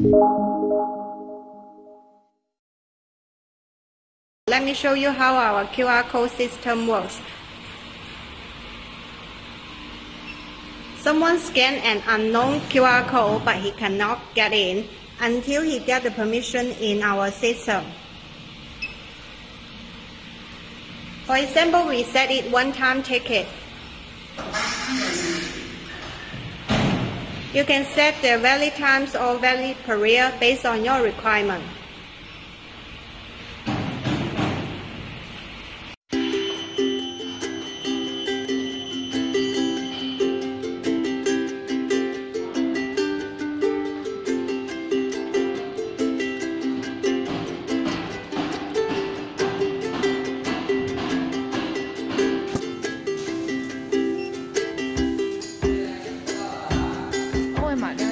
Let me show you how our QR code system works. Someone scan an unknown QR code but he cannot get in until he get the permission in our system. For example, we set it one-time ticket. You can set the valid times or valid period based on your requirement. de